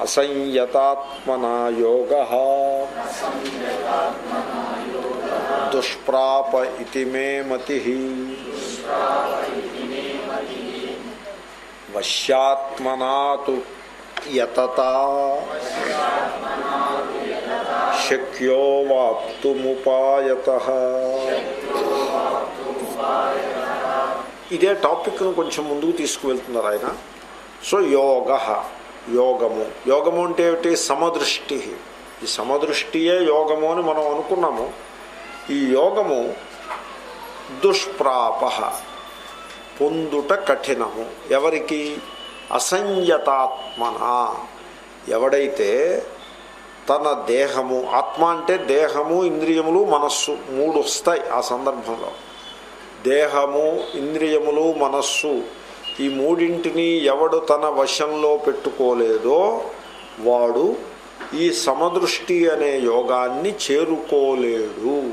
అసంయతాత్మనా యోగ దుష్ప్రాప ఇది మే మతి వశ్యాత్మనాతు యతత శక్యో వాప్తుముపాయత ఇదే టాపిక్ను కొంచెం ముందుకు తీసుకువెళ్తున్నారు ఆయన. సో యోగ. యోగము. యోగము అంటే ఏమిటి? సమదృష్టి. ఈ సమదృష్టియే యోగము అని మనం అనుకున్నాము. ఈ యోగము దుష్ప్రాప పొందుట కఠినము. ఎవరికి? అసంయతాత్మన. ఎవడైతే తన దేహము ఆత్మ అంటే దేహము ఇంద్రియములు మనస్సు మూడు వస్తాయి ఆ సందర్భంలో. దేహము ఇంద్రియములు మనస్సు ఈ మూడింటిని ఎవడు తన వశంలో పెట్టుకోలేదో వాడు ఈ సమదృష్టి అనే యోగాన్ని చేరుకోలేడు.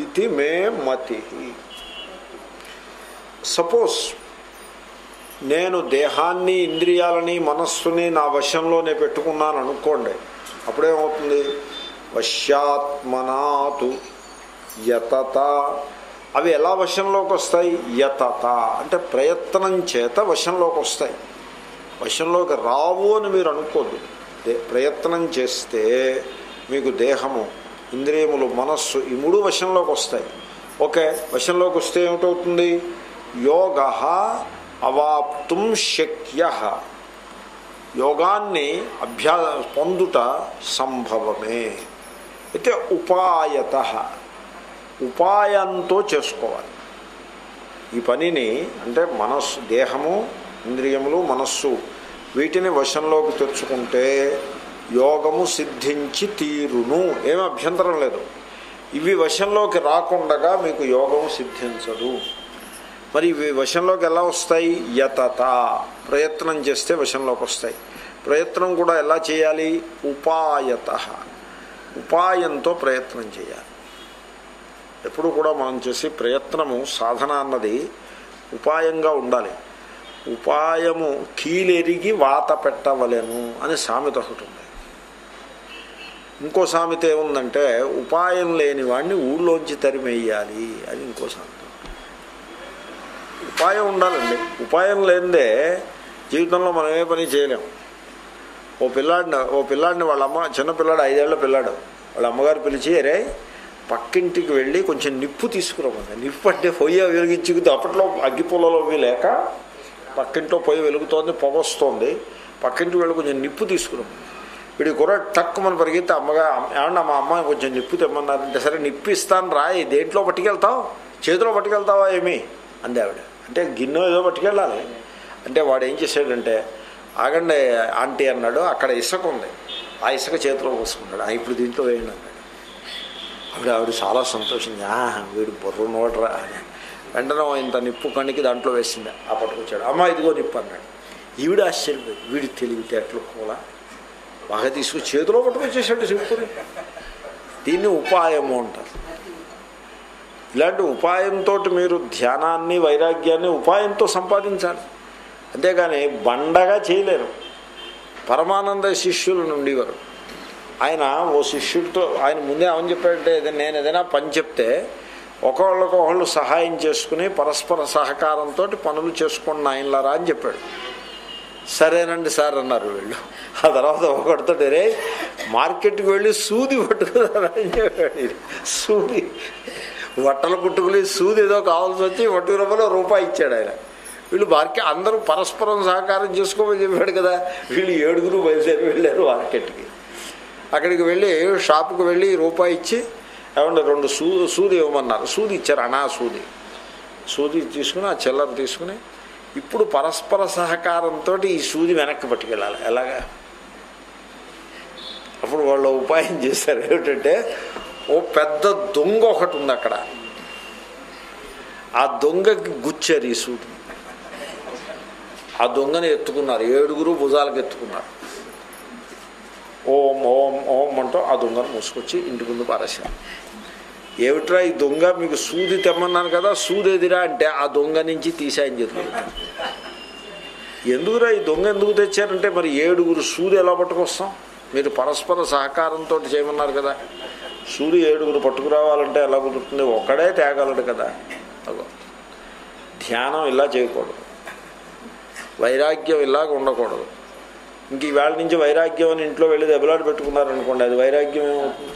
ఇది మే మతి. సపోజ్ నేను దేహాన్ని ఇంద్రియాలని మనస్సుని నా వశంలోనే పెట్టుకున్నాను అనుకోండి అప్పుడేమవుతుంది? వశ్యాత్మనాతు యతత అవి ఎలా వశంలోకి వస్తాయి? యతత. అంటే ప్రయత్నం చేత వశంలోకి వస్తాయి. వశంలోకి రావు అని మీరు అనుకోద్దు. ప్రయత్నం చేస్తే మీకు దేహము ఇంద్రియములు మనస్సు ఈ మూడు వశంలోకి వస్తాయి. ఓకే వశంలోకి వస్తే ఏమిటవుతుంది? యోగ అవాప్తుం శక్య. యోగాన్ని అభ్యా పొందుట సంభవమే. అయితే ఉపాయత. ఉపాయంతో చేసుకోవాలి. ఈ పనిని అంటే మనస్సు దేహము ఇంద్రియములు మనస్సు వీటిని వశంలోకి తెచ్చుకుంటే యోగము సిద్ధించి తీరును. ఏమి అభ్యంతరం లేదు. ఇవి వశంలోకి రాకుండగా మీకు యోగము సిద్ధించదు. మరి ఇవి వశంలోకి ఎలా వస్తాయి? యతత. ప్రయత్నం చేస్తే వశంలోకి వస్తాయి. ప్రయత్నం కూడా ఎలా చేయాలి? ఉపాయత. ఉపాయంతో ప్రయత్నం చేయాలి. ఎప్పుడు కూడా మనం చేసే ప్రయత్నము సాధన అన్నది ఉపాయంగా ఉండాలి. ఉపాయము కీలెరిగి వాత పెట్టవలెను అని సామెత ఒకటి ఉంది. ఇంకో సామెత ఏముందంటే ఉపాయం లేని వాడిని ఊళ్ళోంచి తరిమేయాలి అని ఇంకో సామెత. ఉపాయం ఉండాలండి. ఉపాయం లేనిదే జీవితంలో మనం ఏ పని చేయలేం. ఓ పిల్లాడిని ఓ పిల్లాడిని వాళ్ళ అమ్మ చిన్న పిల్లాడు ఐదేళ్ళ పిల్లాడు. వాళ్ళ అమ్మగారు పిలిచి అరే పక్కింటికి వెళ్ళి కొంచెం నిప్పు తీసుకురామండి నిప్పు అంటే పొయ్యి వెలిగించుకుతే అప్పట్లో అగ్గిపుల్లలో లేక పక్కింట్లో పొయ్యి వెలుగుతోంది పొగ వస్తోంది. పక్కింటికి వెళ్ళి కొంచెం నిప్పు తీసుకురామండి వీడి కూర టక్కు మన పరిగెత్తే అమ్మగా ఏమన్నా మా అమ్మాయి కొంచెం నిప్పు తెమ్మన్నారంటే సరే నిప్పు ఇస్తాను రాయి దేంట్లో పట్టుకెళ్తావు? చేతిలో పట్టుకెళ్తావా ఏమి? అంది ఆవిడ. అంటే గిన్నె ఏదో పట్టుకెళ్ళాలి. అంటే వాడు ఏం చేశాడంటే ఆగండి ఆంటీ అన్నాడు అక్కడ ఇసుక ఉంది. ఆ ఇసుక చేతిలో పోసుకున్నాడు "ఆ, ఇప్పుడు దీంట్లో వేయండి ఆవిడ ఆవిడ చాలా సంతోషించి ఆహా వీడు బుర్ర నోడరా. అని వెంటనే ఇంత నిప్పు కణికి దాంట్లో వేసింది. ఆ పట్టుకొచ్చాడు అమ్మ ఇదిగో నిప్పు అన్నాడు. ఈవిడ ఆశ్చర్యపోయి వీడి తెలివితేటలు కూడా బాగా తీసుకుని చేతిలో పట్టుకొచ్చేసాడు సింపుల్. దీన్ని ఉపాయము అంటారు. ఇలాంటి ఉపాయంతో మీరు ధ్యానాన్ని వైరాగ్యాన్ని ఉపాయంతో సంపాదించాలి. అంతేగాని బండగా చేయలేరు. పరమానంద శిష్యులు నుండివారు ఆయన ఓ శిష్యుడితో ఆయన ముందే ఏమని చెప్పాడంటే నేను ఏదైనా పని చెప్తే ఒకళ్ళకొకళ్ళు సహాయం చేసుకుని పరస్పర సహకారంతో పనులు చేసుకోండి ఆయనలారా అని చెప్పాడు. సరేనండి సార్ అన్నారు వీళ్ళు. ఆ తర్వాత ఒకటితో రే మార్కెట్కి వెళ్ళి సూది పట్టుకున్నారని చెప్పాడు. సూది బట్టలు కుట్టుకుని సూది ఏదో కావాల్సి వచ్చి ఒట్టి రూపాయలు రూపాయి ఇచ్చాడు ఆయన. వీళ్ళు మార్కెట్ అందరూ పరస్పరం సహకారం చేసుకోమని చెప్పాడు కదా. వీళ్ళు ఏడుగురు బయలుదేరి వెళ్ళారు మార్కెట్కి. అక్కడికి వెళ్ళి షాపుకు వెళ్ళి రూపాయి ఇచ్చి ఏమంటే రెండు సూ సూది ఇవ్వమన్నారు. సూది ఇచ్చారు అనా సూది. సూది తీసుకుని ఆ చిల్లర తీసుకుని ఇప్పుడు పరస్పర సహకారంతో ఈ సూది వెనక్కి పట్టుకెళ్ళాలి. ఎలాగా? అప్పుడు వాళ్ళు ఉపాయం చేశారు. ఏమిటంటే ఓ పెద్ద దొంగ ఒకటి ఉంది అక్కడ. ఆ దొంగకి గుచ్చారు ఈ సూది. ఆ దొంగని ఎత్తుకున్నారు. ఏడుగురు భుజాలకు ఎత్తుకున్నారు. ఓం ఓం ఓం ఆ దొంగను మూసుకొచ్చి ఇంటి ముందు పారేశారు. ఏమిట్రా ఈ దొంగ? మీకు సూది తెమ్మన్నాను కదా సూది ఎదిరా అంటే ఆ దొంగ నుంచి తీసాయని చెప్పారు ఎందుకురా ఈ దొంగ ఎందుకు తెచ్చారంటే మరి ఏడుగురు సూది ఎలా పట్టుకొస్తాం మీరు పరస్పర సహకారంతో చేయమన్నారు కదా. సూది ఏడుగురు పట్టుకురావాలంటే ఎలా కుదురుతుంది? ఒక్కడే తేగలడు కదా. అగో. ధ్యానం ఇలా చేయకూడదు. వైరాగ్యం ఇలాగ ఉండకూడదు. ఇంక ఈవేళ నుంచి వైరాగ్యం అని ఇంట్లో వెళ్ళి దెబ్బలాట పెట్టుకున్నారనుకోండి అది వైరాగ్యం ఏమవుతుంది?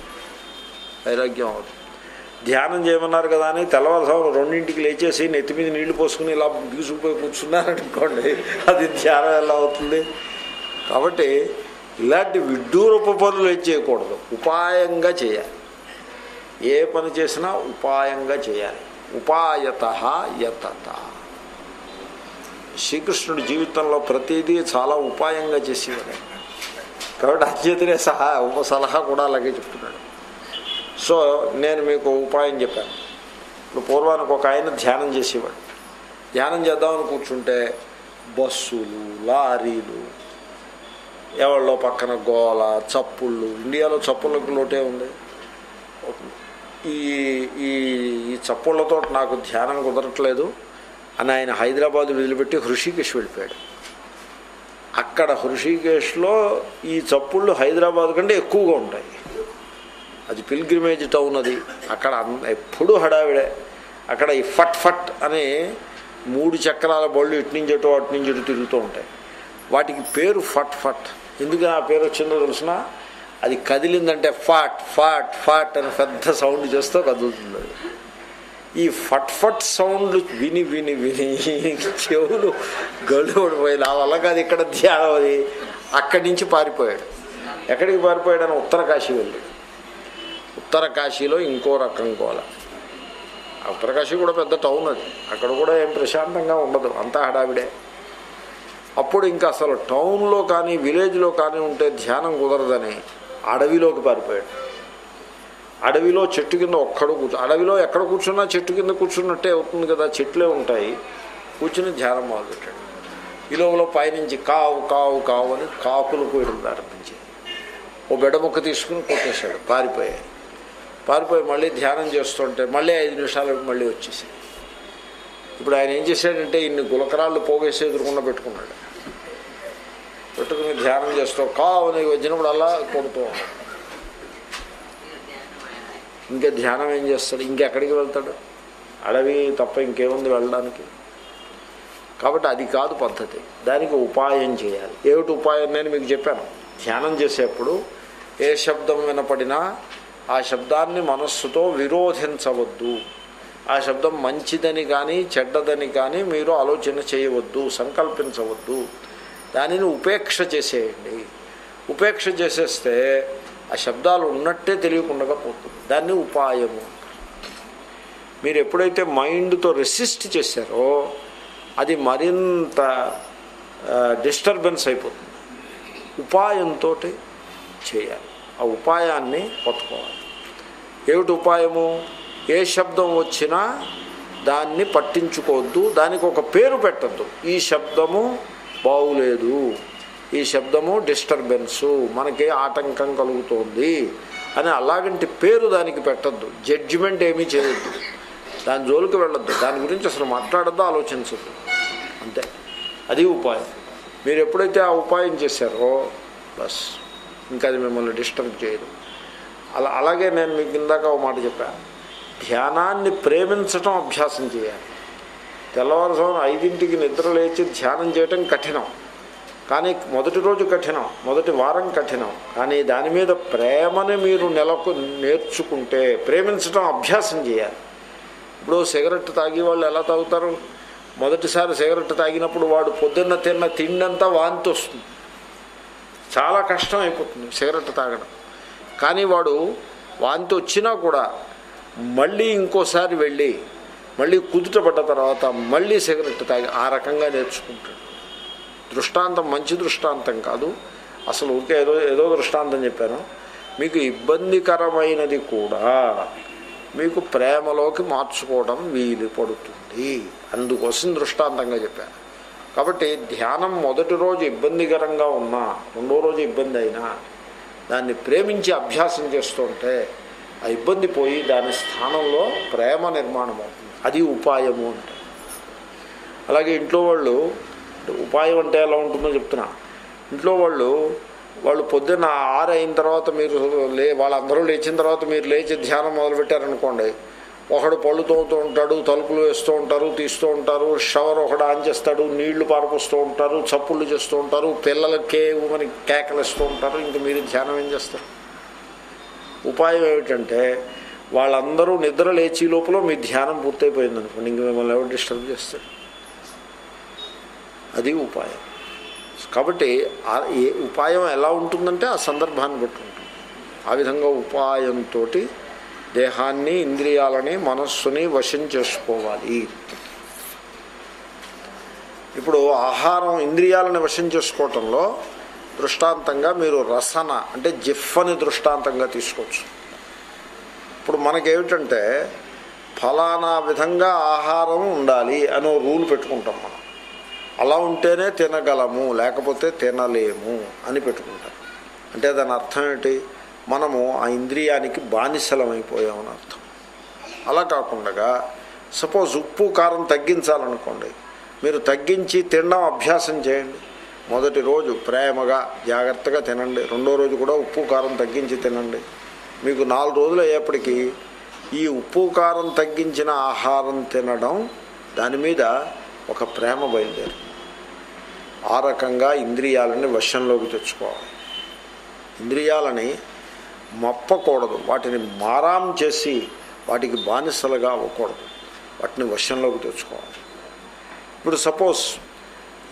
వైరాగ్యం అవుతుంది. ధ్యానం చేయమన్నారు కదా అని తెల్లవారుసాము రెండింటికి లేచేసి నెత్తి మీద నీళ్ళు పోసుకుని ఇలా బిగుసుకుపోయి కూర్చున్నారనుకోండి అది ధ్యానం ఎలా అవుతుంది? కాబట్టి ఇలాంటి విడ్డూరపు పనులు ఏం చేయకూడదు. ఉపాయంగా చేయాలి. ఏ పని చేసినా ఉపాయంగా చేయాలి. ఉపాయత యతత. శ్రీకృష్ణుడి జీవితంలో ప్రతిదీ చాలా ఉపాయంగా చేసేవాడు. కాబట్టి అధ్యతనే సహా ఉప సలహా కూడా అలాగే చెప్తున్నాడు. సో నేను మీకు ఉపాయం చెప్పాను. ఇప్పుడు పూర్వానికి ఒక ఆయన ధ్యానం చేసేవాడు. ధ్యానం చేద్దామని కూర్చుంటే బస్సులు లారీలు ఎవళ్ళో పక్కన గోల చప్పుళ్ళు ఇండియాలో చప్పుళ్ళకి లోటే ఉంది. ఈ ఈ చప్పుళ్ళతో నాకు ధ్యానం కుదరట్లేదు. అని ఆయన హైదరాబాద్ వదిలిపెట్టి హృషికేశ్ వెళ్ళిపోయాడు. అక్కడ హృషికేశ్లో ఈ చప్పుళ్ళు హైదరాబాద్ కంటే ఎక్కువగా ఉంటాయి. అది పిల్గ్రిమేజ్ టౌన్ అది. అక్కడ ఎప్పుడూ హడావిడే. అక్కడ ఈ ఫట్ ఫట్ అనే మూడు చక్రాల బళ్ళు ఇటు నుంచి అటు అటు నుంచి ఇటు తిరుగుతూ ఉంటాయి. వాటికి పేరు ఫట్ ఫట్. ఎందుకు ఆ పేరు వచ్చిందో తెలిసిన? అది కదిలిందంటే ఫాట్ ఫాట్ ఫాట్ అని పెద్ద సౌండ్ చేస్తూ కదులుతుంది. అది ఈ ఫట్ ఫట్ సౌండ్లు విని విని విని చెవులు గళ్ళు పడిపోయి నా వల్ల కాదు ఇక్కడ ధ్యానం అది. అక్కడి నుంచి పారిపోయాడు. ఎక్కడికి పారిపోయాడని ఉత్తర కాశీ వెళ్ళాడు ఉత్తర కాశీలో ఇంకో రకం కోల ఆ ఉత్తర కాశీ కూడా పెద్ద టౌన్ అది. అక్కడ కూడా ఏం ప్రశాంతంగా ఉండదు. అంతా హడావిడే. అప్పుడు ఇంకా అసలు టౌన్లో కానీ విలేజ్లో కానీ ఉంటే ధ్యానం కుదరదని అడవిలోకి పారిపోయాడు. అడవిలో చెట్టు కింద ఒక్కడు కూర్చో అడవిలో ఎక్కడ కూర్చున్నా చెట్టు కింద కూర్చున్నట్టే అవుతుంది కదా. చెట్లే ఉంటాయి. కూర్చుని ధ్యానం మొదలుపెట్టాడు ఈ లోపల పైనుంచి కావు కావు కావు అని కాకులు కోయడం ప్రారంభించాయి. ఓ బెడ ముక్క తీసుకుని కొట్టేశాడు. పారిపోయాయి. పారిపోయి మళ్ళీ ధ్యానం చేస్తుంటే మళ్ళీ ఐదు నిమిషాలు మళ్ళీ వచ్చేసాయి. ఇప్పుడు ఆయన ఏం చేశాడంటే ఇన్ని గులకరాళ్ళు పోగేసి ఎదురుకుండా పెట్టుకున్నాడు. పెట్టుకుని ధ్యానం చేస్తూ కావు అని వచ్చినప్పుడు అలా కొడుతూ ఉన్నాడు. ఇంకా ధ్యానం ఏం చేస్తాడు? ఇంకెక్కడికి వెళ్తాడు? అడవి తప్ప ఇంకేముంది వెళ్ళడానికి? కాబట్టి అది కాదు పద్ధతి. దానికి ఉపాయం చేయాలి. ఏమిటి ఉపాయం? నేను మీకు చెప్పాను. ధ్యానం చేసేప్పుడు ఏ శబ్దం వినపడినా ఆ శబ్దాన్ని మనస్సుతో విరోధించవద్దు. ఆ శబ్దం మంచిదని కానీ చెడ్డదని కానీ మీరు ఆలోచన చేయవద్దు సంకల్పించవద్దు. దానిని ఉపేక్ష చేసేయండి. ఉపేక్ష చేసేస్తే ఆ శబ్దాలు ఉన్నట్టే తెలియకుండా పోతుంది. దాన్ని ఉపాయము. మీరు ఎప్పుడైతే మైండ్తో రెసిస్ట్ చేశారో అది మరింత డిస్టర్బెన్స్ అయిపోతుంది. ఉపాయంతో చేయాలి. ఆ ఉపాయాన్ని పట్టుకోవాలి. ఏమిటి ఉపాయము? ఏ శబ్దం వచ్చినా దాన్ని పట్టించుకోవద్దు దానికి ఒక పేరు పెట్టద్దు. ఈ శబ్దము బాగులేదు. ఈ శబ్దము డిస్టర్బెన్సు మనకి ఆటంకం కలుగుతోంది అని అలాగంటి పేరు దానికి పెట్టద్దు. జడ్జిమెంట్ ఏమీ చేయొద్దు. దాని జోలికి వెళ్ళొద్దు. దాని గురించి అసలు మాట్లాడద్దు ఆలోచించద్దు. అంతే. అది ఉపాయం. మీరు ఎప్పుడైతే ఆ ఉపాయం చేశారో బస్. ఇంకా అది మిమ్మల్ని డిస్టర్బ్ చేయదు. అలా అలాగే నేను మీకు ఇందాక ఒక మాట చెప్పాను ధ్యానాన్ని ప్రేమించటం అభ్యాసం చేయాలి. తెల్లవారుజామున ఐదింటికి నిద్ర లేచి ధ్యానం చేయటం కఠినం. కానీ మొదటి రోజు కఠినం మొదటి వారం కఠినం. కానీ దాని మీద ప్రేమని మీరు నెలకు నేర్చుకుంటే ప్రేమించడం అభ్యాసం చేయాలి. ఇప్పుడు సిగరెట్ తాగి వాళ్ళు ఎలా తాగుతారు? మొదటిసారి సిగరెట్ తాగినప్పుడు వాడు పొద్దున్న తిన్న తిండంతా వాంతి వస్తుంది. చాలా కష్టం అయిపోతుంది సిగరెట్ తాగడం. కానీ వాడు వాంతి వచ్చినా కూడా మళ్ళీ ఇంకోసారి వెళ్ళి మళ్ళీ కుదుట పడ్డ తర్వాత మళ్ళీ సిగరెట్ తాగి ఆ రకంగా నేర్చుకుంటాడు. దృష్టాంతం మంచి దృష్టాంతం కాదు. అసలు ఊరికే ఏదో ఏదో దృష్టాంతం చెప్పాను. మీకు ఇబ్బందికరమైనది కూడా మీకు ప్రేమలోకి మార్చుకోవడం వీలు పడుతుంది. అందుకోసం దృష్టాంతంగా చెప్పాను. కాబట్టి ధ్యానం మొదటి రోజు ఇబ్బందికరంగా ఉన్నా రెండో రోజు ఇబ్బంది అయినా దాన్ని ప్రేమించి అభ్యాసం చేస్తుంటే ఆ ఇబ్బంది పోయి దాని స్థానంలో ప్రేమ నిర్మాణం అవుతుంది అది ఉపాయము అంటే అలాగే ఇంట్లో వాళ్ళు ఉపాయం అంటే ఎలా ఉంటుందో చెప్తున్నా. ఇంట్లో వాళ్ళు వాళ్ళు పొద్దున్న ఆరు అయిన తర్వాత మీరు లే వాళ్ళందరూ లేచిన తర్వాత మీరు లేచి ధ్యానం మొదలుపెట్టారనుకోండి. ఒకడు పళ్ళు తోముతూ ఉంటాడు తలుపులు వేస్తూ ఉంటారు తీస్తూ ఉంటారు షవర్ ఒకడు ఆన్ చేస్తాడు నీళ్ళు పారపోస్తూ ఉంటారు చప్పుళ్ళు చేస్తూ ఉంటారు పిల్లలకి కేవమని కేకలిస్తూ ఉంటారు ఇంక మీరు ధ్యానం ఏం చేస్తారు? ఉపాయం ఏమిటంటే వాళ్ళందరూ నిద్ర లేచి లోపల మీ ధ్యానం పూర్తయిపోయింది అనుకోండి ఇంక మిమ్మల్ని ఎవరు డిస్టర్బ్ చేస్తారు? అది ఉపాయం. కాబట్టి ఏ ఉపాయం ఎలా ఉంటుందంటే ఆ సందర్భాన్ని బట్టి ఉంటుంది. ఆ విధంగా ఉపాయంతో దేహాన్ని ఇంద్రియాలని మనస్సుని వశం చేసుకోవాలి. ఇప్పుడు ఆహారం ఇంద్రియాలని వశం చేసుకోవటంలో దృష్టాంతంగా మీరు రసన అంటే జిఫ్ఫని దృష్టాంతంగా తీసుకోవచ్చు. ఇప్పుడు మనకేమిటంటే ఫలానా విధంగా ఆహారం ఉండాలి అనో రూల్ పెట్టుకుంటాం మనం. అలా ఉంటేనే తినగలము లేకపోతే తినలేము అని పెట్టుకుంటాం అంటే దాని అర్థం ఏంటి? మనము ఆ ఇంద్రియానికి బానిసలమైపోయామని అర్థం. అలా కాకుండా సపోజ్ ఉప్పు కారం తగ్గించాలనుకోండి మీరు తగ్గించి తినడం అభ్యాసం చేయండి. మొదటి రోజు ప్రేమగా జాగ్రత్తగా తినండి. రెండో రోజు కూడా ఉప్పు కారం తగ్గించి తినండి. మీకు నాలుగు రోజులు అయ్యేప్పటికీ ఈ ఉప్పు కారం తగ్గించిన ఆహారం తినడం దాని మీద ఒక ప్రేమ బయలుదేరు. ఆ రకంగా ఇంద్రియాలని వశంలోకి తెచ్చుకోవాలి. ఇంద్రియాలని మప్పకూడదు. వాటిని మారాం చేసి వాటికి బానిసలుగా అవ్వకూడదు. వాటిని వశంలోకి తెచ్చుకోవాలి. ఇప్పుడు సపోజ్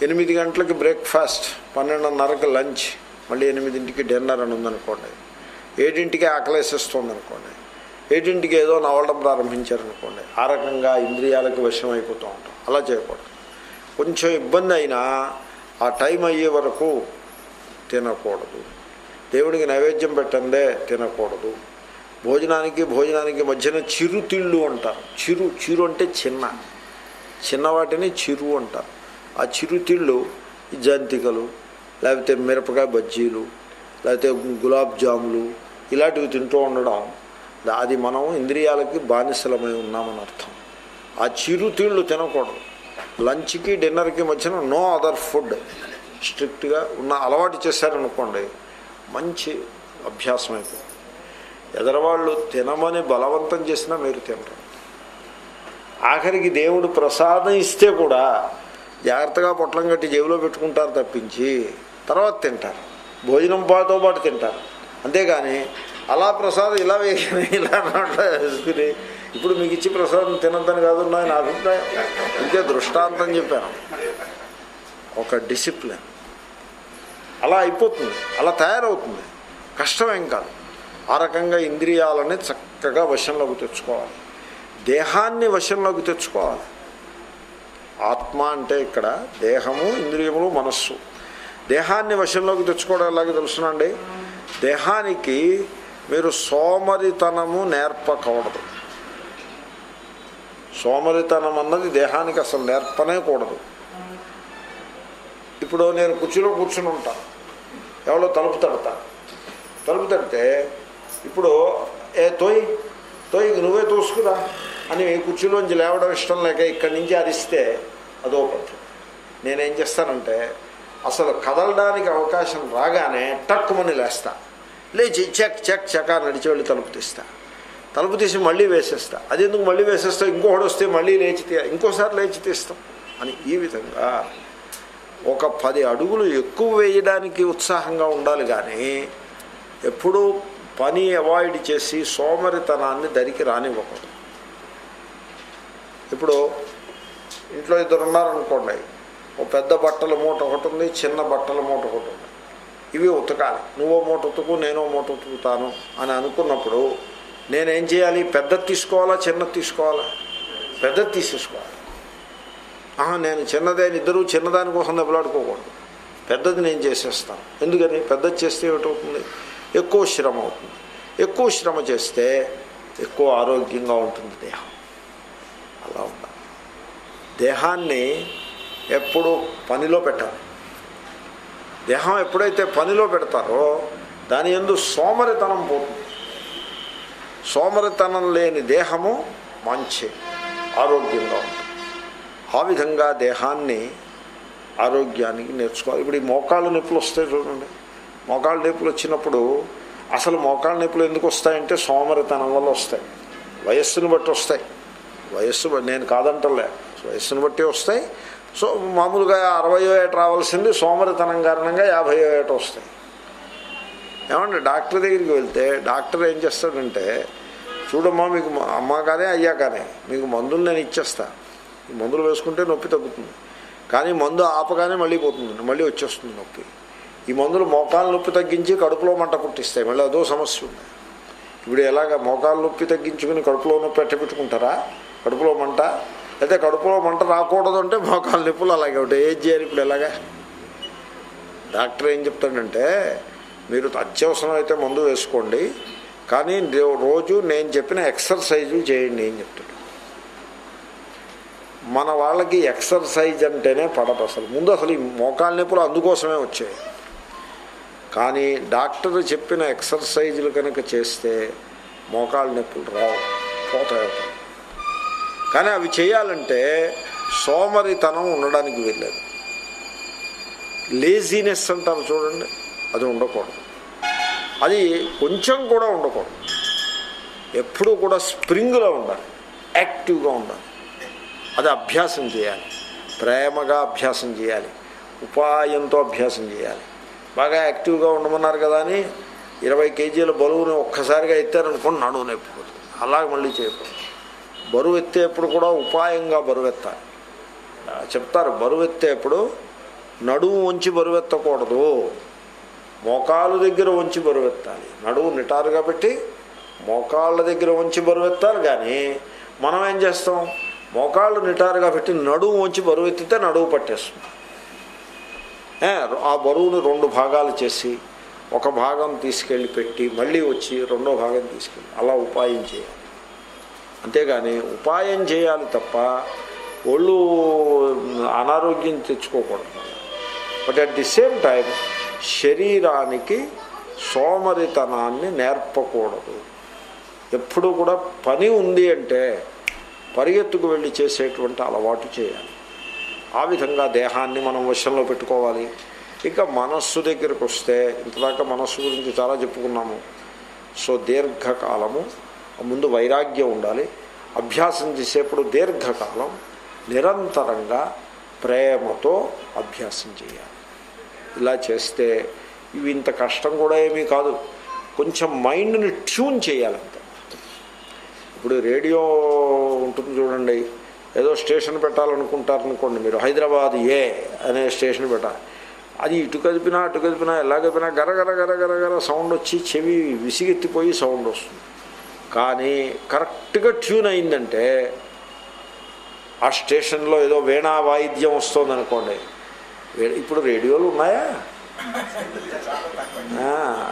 ఎనిమిది గంటలకి బ్రేక్ఫాస్ట్ పన్నెండున్నరకు లంచ్ మళ్ళీ ఎనిమిదింటికి డిన్నర్ అని ఉందనుకోండి. ఏడింటికి ఆకలేసేస్తుంది అనుకోండి ఏడింటికి ఏదో నవలడం ప్రారంభించారనుకోండి. ఆ రకంగా ఇంద్రియాలకు వశం అయిపోతూ ఉంటాం. అలా చేయకూడదు. కొంచెం ఇబ్బంది అయినా ఆ టైం అయ్యే వరకు తినకూడదు. దేవుడికి నైవేద్యం పెట్టందే తినకూడదు. భోజనానికి భోజనానికి మధ్యన చిరుతిళ్ళు అంటారు. చిరు చిరు అంటే చిన్న. చిన్నవాటిని చిరు అంటారు. ఆ చిరుతిళ్ళు జంతికలు లేకపోతే మిరపకాయ బజ్జీలు లేకపోతే గులాబ్ జాములు ఇలాంటివి తింటూ ఉండడం అది మనం ఇంద్రియాలకి బానిసలమై ఉన్నామని అర్థం. ఆ చిరుతిళ్ళు తినకూడదు. లంచ్కి డిన్నర్కి మధ్యన నో అదర్ ఫుడ్. స్ట్రిక్ట్గా ఉన్న అలవాటు చేశారనుకోండి మంచి అభ్యాసం అయిపోయింది ఎదరవాళ్ళు తినమని బలవంతం చేసినా మీరు తినరు. ఆఖరికి దేవుడు ప్రసాదం ఇస్తే కూడా జాగ్రత్తగా పొట్లం కట్టి జేబులో పెట్టుకుంటారు తప్పించి తర్వాత తింటారు. భోజనం పాతో పాటు తింటారు. అంతేగాని అలా ప్రసాదం ఇలా వేయని ఇలా వేసుకుని ఇప్పుడు మీకు ఇచ్చి ప్రసాదం తినద్దని కాదు నా అభిప్రాయం ఇంకే దృష్టాంతం చెప్పాను. ఒక డిసిప్లిన్. అలా అయిపోతుంది. అలా తయారవుతుంది. కష్టమేం కాదు. ఆ రకంగా ఇంద్రియాలని చక్కగా వశంలోకి తెచ్చుకోవాలి. దేహాన్ని వశంలోకి తెచ్చుకోవాలి. ఆత్మ అంటే ఇక్కడ దేహము ఇంద్రియములు మనస్సు. దేహాన్ని వశంలోకి తెచ్చుకోవడం ఎలాగే తెలుసునండి? దేహానికి మీరు సోమరితనము నేర్పకూడదు. సోమరితనం అన్నది దేహానికి అసలు నేర్పనే కూడదు. ఇప్పుడు నేను కుర్చీలో కూర్చుని ఉంటాను ఎవరో తలుపు తడతా. తలుపు తడితే ఇప్పుడు ఏ తొయ్ తోయ్ నువ్వే తోసుకురా అని కుర్చీలోంచి లేవడం ఇష్టం లేక ఇక్కడి నుంచి అరిస్తే అదో పద్ధతి. నేనేం చేస్తానంటే అసలు కదలడానికి అవకాశం రాగానే టక్కుమని లేస్తా. లేచి చెక్ చెక్ చెక నడిచి వెళ్ళి తలుపు తీస్తా. తలుపు తీసి మళ్ళీ వేసేస్తా. అది ఎందుకు మళ్ళీ వేసేస్తా ఇంకొకటి వస్తే మళ్ళీ లేచి ఇంకోసారి లేచి తీస్తాం. అని ఈ విధంగా ఒక పది అడుగులు ఎక్కువ వేయడానికి ఉత్సాహంగా ఉండాలి కానీ ఎప్పుడూ పని అవాయిడ్ చేసి సోమరితనాన్ని దరికి రానివ్వకూడదు. ఇప్పుడు ఇంట్లో ఇద్దరు ఉన్నారనుకోండి ఓ పెద్ద బట్టల మూట ఒకటి ఉంది చిన్న బట్టల మూట ఒకటి ఉంది. ఇవి ఉతకాలి. నువ్వో మూట ఉతుకు నేనో మూట ఉతుకుతాను అని అనుకున్నప్పుడు నేనేం చేయాలి? పెద్దది తీసుకోవాలా? చిన్నది తీసుకోవాలా? పెద్దది తీసేసుకోవాలి. ఆహా నేను చిన్నదే ఇద్దరు చిన్నదాని కోసం దెబ్బలాడుకోకూడదు. పెద్దది నేను చేసేస్తాను. ఎందుకని? పెద్దది చేస్తే ఏమిటవుతుంది? ఎక్కువ శ్రమ అవుతుంది. ఎక్కువ శ్రమ చేస్తే ఎక్కువ ఆరోగ్యంగా ఉంటుంది దేహం. అలా ఉండాలి. దేహాన్ని ఎప్పుడు పనిలో పెట్టాలి. దేహం ఎప్పుడైతే పనిలో పెడతారో దాని ఎందు సోమరితనం పోతుంది. సోమరితనం లేని దేహము మంచి ఆరోగ్యంగా ఉంటుంది. ఆ విధంగా దేహాన్ని ఆరోగ్యానికి నేర్చుకోవాలి. ఇప్పుడు ఈ మోకాళ్ళ నొప్పులు వస్తాయి చూడండి. మోకాళ్ళ నొప్పులు వచ్చినప్పుడు అసలు మోకాళ్ళ నొప్పులు ఎందుకు వస్తాయంటే సోమరితనం వల్ల వస్తాయి. వయస్సును బట్టి వస్తాయి. వయస్సు నేను కాదంటలే. వయస్సును బట్టి వస్తాయి. సో మామూలుగా అరవయో ఏట రావాల్సింది సోమరితనం కారణంగా యాభయో ఏట వస్తాయి. ఏమంటే డాక్టర్ దగ్గరికి వెళ్తే డాక్టర్ ఏం చేస్తాడంటే చూడమ్మా మీకు అమ్మ కానీ అయ్యా కానీ మీకు మందులు నేను ఇచ్చేస్తా. మందులు వేసుకుంటే నొప్పి తగ్గుతుంది. కానీ మందు ఆపగానే మళ్ళీ పోతుంది మళ్ళీ వచ్చేస్తుంది నొప్పి. ఈ మందులు మోకాలు నొప్పి తగ్గించి కడుపులో మంట పుట్టిస్తాయి. మళ్ళీ అదో సమస్య ఉంది. ఇప్పుడు ఎలాగ మోకాలు నొప్పి తగ్గించుకుని కడుపులో నొప్పి ఎట్ట పెట్టుకుంటారా? కడుపులో మంట? అయితే కడుపులో మంట రాకూడదు అంటే మోకాలు నొప్పులు అలాగే ఉంటాయి. ఏం చేయాలి ఇప్పుడు ఎలాగా? డాక్టర్ ఏం చెప్తాడంటే మీరు అత్యవసరం అయితే మందు వేసుకోండి కానీ రోజు నేను చెప్పిన ఎక్సర్సైజులు చేయండి అని చెప్తాడు మన వాళ్ళకి ఎక్సర్సైజ్ అంటేనే పడదు అసలు. ముందు అసలు ఈ మోకాళ్ళ నొప్పులు అందుకోసమే వచ్చాయి. కానీ డాక్టర్ చెప్పిన ఎక్సర్సైజులు కనుక చేస్తే మోకాళ్ళ నొప్పులు రావు పోతాయి కానీ అవి చేయాలంటే సోమరితనం ఉండడానికి వెళ్ళదు లేజీనెస్ అంటారు చూడండి. అది ఉండకూడదు. అది కొంచెం కూడా ఉండకూడదు. ఎప్పుడూ కూడా స్ప్రింగ్లో ఉండాలి. యాక్టివ్గా ఉండాలి. అది అభ్యాసం చేయాలి. ప్రేమగా అభ్యాసం చేయాలి. ఉపాయంతో అభ్యాసం చేయాలి. బాగా యాక్టివ్గా ఉండమన్నారు కదా అని ఇరవై కేజీల బరువుని ఒక్కసారిగా ఎత్తారనుకోండి నడువు నొప్పిపోతుంది. అలాగ మళ్ళీ చేయకూడదు. బరువు ఎత్తేప్పుడు కూడా ఉపాయంగా బరువెత్తాలి చెప్తారు బరువు ఎత్తేప్పుడు నడువు వంచి బరువెత్తకూడదు మోకాలు దగ్గర వంచి బరువెత్తాలి. నడువు నిటారుగా పెట్టి మోకాళ్ళ దగ్గర వంచి బరువెత్తాలి కానీ మనం ఏం చేస్తాం? మోకాళ్ళు నిటారుగా పెట్టి నడువు వంచి బరువెత్తితే నడువు పట్టేస్తుంది. ఆ బరువును రెండు భాగాలు చేసి ఒక భాగం తీసుకెళ్ళి పెట్టి మళ్ళీ వచ్చి రెండో భాగం తీసుకెళ్ళి అలా ఉపాయం చేయాలి. అంతేగాని ఉపాయం చేయాలి తప్ప ఒళ్ళు అనారోగ్యం తెచ్చుకోకూడదు. But at the same time శరీరానికి సోమరితనాన్ని నేర్పకూడదు. ఎప్పుడు కూడా పని ఉంది అంటే పరిగెత్తుకు వెళ్ళి చేసేటువంటి అలవాటు చేయాలి. ఆ విధంగా దేహాన్ని మనం వశంలో పెట్టుకోవాలి. ఇక మనస్సు దగ్గరికి వస్తే ఇంతదాకా మనస్సు గురించి చాలా చెప్పుకున్నాము. సో దీర్ఘకాలము ముందు వైరాగ్యం ఉండాలి. అభ్యాసం చేసేప్పుడు దీర్ఘకాలం నిరంతరంగా ప్రేమతో అభ్యాసం చేయాలి. ఇలా చేస్తే ఇవి ఇంత కష్టం కూడా ఏమీ కాదు. కొంచెం మైండ్ని ట్యూన్ చేయాలంత ఇప్పుడు రేడియో ఉంటుంది చూడండి. ఏదో స్టేషన్ పెట్టాలనుకుంటారనుకోండి మీరు హైదరాబాద్ ఏ అనే స్టేషన్ పెట్టాలి. అది ఇటు కదిపినా అటు కదిపినా ఎలా కదిపినా గరగర గరగర గర సౌండ్ వచ్చి చెవి విసిగెత్తిపోయి సౌండ్ వస్తుంది. కానీ కరెక్ట్గా ట్యూన్ అయిందంటే ఆ స్టేషన్లో ఏదో వీణా వాయిద్యం వస్తుంది అనుకోండి ఇప్పుడు రేడియోలు ఉన్నాయా?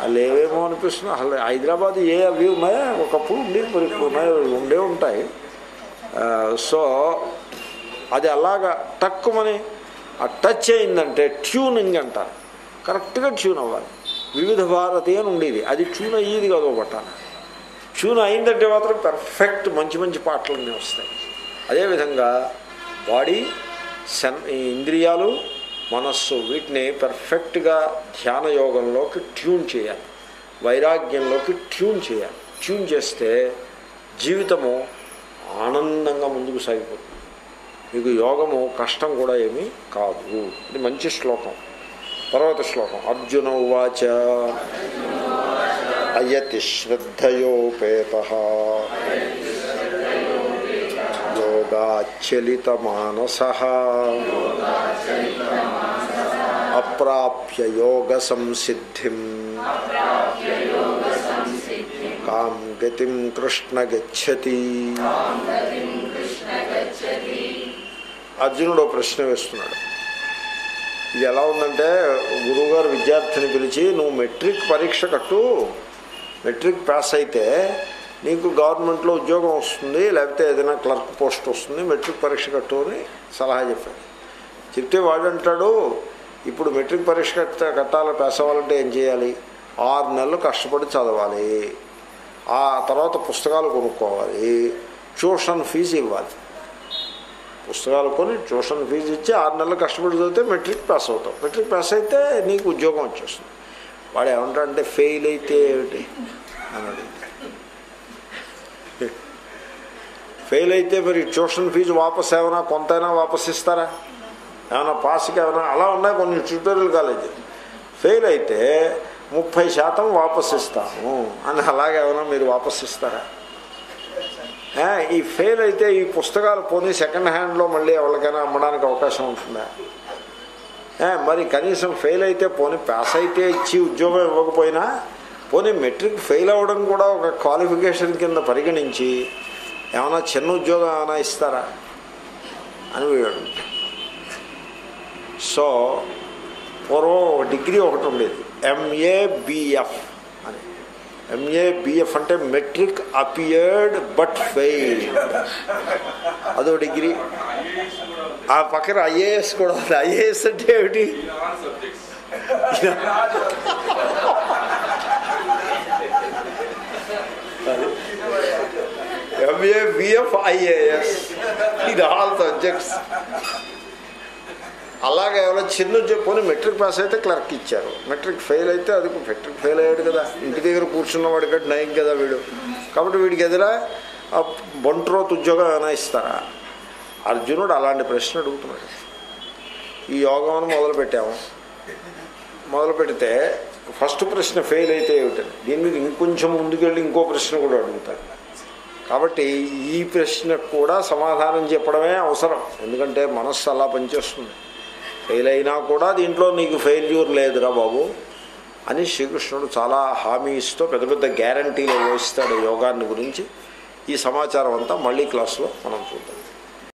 లేవేమో అనిపిస్తుంది. అసలు హైదరాబాద్ ఏ అవి ఉన్నాయా? ఒకప్పుడు ఉండి మరి ఉన్నాయి ఉండే ఉంటాయి. సో అది అలాగా టక్కుమని ఆ టచ్ అయిందంటే ట్యూనింగ్ అంటారు కరెక్ట్గా ట్యూన్ అవ్వాలి. వివిధ భారతి అని ఉండేది. అది ట్యూన్ అయ్యేది కాదు ఒక ట్యూన్ అయిందంటే మాత్రం పర్ఫెక్ట్ మంచి మంచి పాటలన్నీ వస్తాయి. అదేవిధంగా బాడీ సెన్ ఈ ఇంద్రియాలు మనస్సు వీటిని పెర్ఫెక్ట్గా ధ్యాన యోగంలోకి ట్యూన్ చేయాలి. వైరాగ్యంలోకి ట్యూన్ చేయాలి. ట్యూన్ చేస్తే జీవితము ఆనందంగా ముందుకు సాగిపోతుంది. మీకు యోగము కష్టం కూడా ఏమీ కాదు. ఇది మంచి శ్లోకం. తర్వాత శ్లోకం. అర్జున ఉవాచ. అయతి శ్రద్ధయోపేత. యోగాచలిత మానస అప్రాప్య యోగ సంసిద్ధిం కాం గతిం కృష్ణ గచ్చతి అర్జునుడు ఓ ప్రశ్న వేస్తున్నాడు. ఇది ఎలా ఉందంటే గురువుగారు విద్యార్థిని పిలిచి నువ్వు మెట్రిక్ పరీక్ష కట్టు. మెట్రిక్ పాస్ అయితే నీకు గవర్నమెంట్లో ఉద్యోగం వస్తుంది లేకపోతే ఏదైనా క్లర్క్ పోస్ట్ వస్తుంది మెట్రిక్ పరీక్ష కట్టు అని సలహా చెప్పాడు. చెప్తే వాడు అంటాడు ఇప్పుడు మెట్రిక్ పరీక్ష కట్ట కట్టాలి పాస్ అవ్వాలంటే ఏం చేయాలి? ఆరు నెలలు కష్టపడి చదవాలి. ఆ తర్వాత పుస్తకాలు కొనుక్కోవాలి. ట్యూషన్ ఫీజు ఇవ్వాలి. పుస్తకాలు కొని ట్యూషన్ ఫీజు ఇచ్చి ఆరు నెలలు కష్టపడి చదివితే మెట్రిక్ పాస్ అవుతాం మెట్రిక్ పాస్ అయితే నీకు ఉద్యోగం వచ్చేస్తుంది. వాడు ఏమంటాడంటే ఫెయిల్ అయితే ఏమిటి? అని అడిగింది. ఫెయిల్ అయితే మరి ట్యూషన్ ఫీజు వాపస్ ఏమైనా కొంతైనా వాపస్ ఇస్తారా? ఏమైనా పాస్కి ఏమైనా? అలా ఉన్నాయి కొన్ని ట్యూటోరియల్ కాలేజీ ఫెయిల్ అయితే ముప్పై శాతం వాపస్ ఇస్తాము అని అలాగేమైనా మీరు వాపస్ ఇస్తారా? ఈ ఫెయిల్ అయితే ఈ పుస్తకాలు పోనీ సెకండ్ హ్యాండ్లో మళ్ళీ ఎవరికైనా అమ్మడానికి అవకాశం ఉంటుందా? మరి కనీసం ఫెయిల్ అయితే పోనీ పాస్ అయితే ఇచ్చి ఉద్యోగం ఇవ్వకపోయినా పోనీ మెట్రిక్ ఫెయిల్ అవ్వడం కూడా ఒక క్వాలిఫికేషన్ కింద పరిగణించి ఏమైనా చిన్న ఉద్యోగం ఏమైనా ఇస్తారా? అని వీడు సో పూర్వం ఒక డిగ్రీ ఒకటి ఉండేది. ఎంఏ బిఎఫ్ అని. ఎంఏ బిఎఫ్ అంటే మెట్రిక్ అపియర్డ్ బట్ ఫెయిల్ అదో డిగ్రీ. ఆ పక్కన ఐఏఎస్ కూడా ఉంది. ఐఏఎస్ అంటే ఏమిటి? ఎంఏ బిఎఫ్ ఐఏఎస్ ఇది ఆల్ సబ్జెక్ట్స్ అలాగే ఎవరో చిన్న చెప్పుకొని మెట్రిక్ పాస్ అయితే క్లర్క్ ఇచ్చారు. మెట్రిక్ ఫెయిల్ అయితే అది మెట్రిక్ ఫెయిల్ అయ్యాడు కదా. ఇంటి దగ్గర కూర్చున్న వాడి నయం కదా వీడు. కాబట్టి వీడికి ఎదురా బొంట్రోత్ ఉద్యోగం ఏమైనా ఇస్తారా? అర్జునుడు అలాంటి ప్రశ్న అడుగుతున్నాడు. ఈ యోగం మొదలు పెట్టాము మొదలు పెడితే ఫస్ట్ ప్రశ్న ఫెయిల్ అయితే ఏమిటని. దీని మీద ఇంకొంచెం ముందుకెళ్ళి ఇంకో ప్రశ్న కూడా అడుగుతాడు. కాబట్టి ఈ ప్రశ్నకు కూడా సమాధానం చెప్పడమే అవసరం. ఎందుకంటే మనస్సు అలా పనిచేస్తుంది. ఫెయిల్ అయినా కూడా దీంట్లో నీకు ఫెయిల్యూర్ లేదురా బాబు అని శ్రీకృష్ణుడు చాలా హామీ ఇస్తూ పెద్ద పెద్ద గ్యారంటీలు ఇస్తాడు యోగాన్ని గురించి. ఈ సమాచారం అంతా మళ్ళీ క్లాస్లో మనం చూద్దాం.